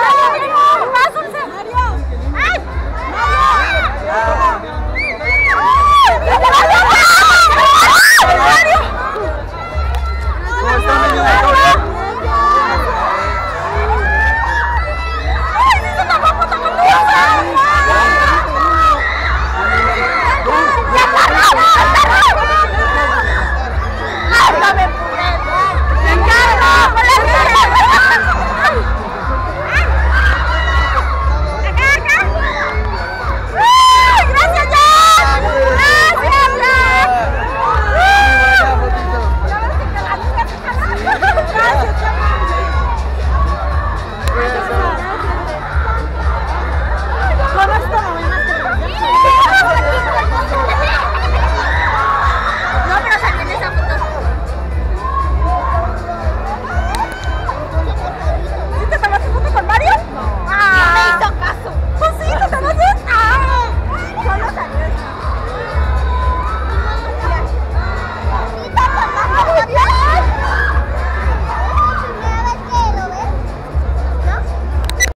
Bye.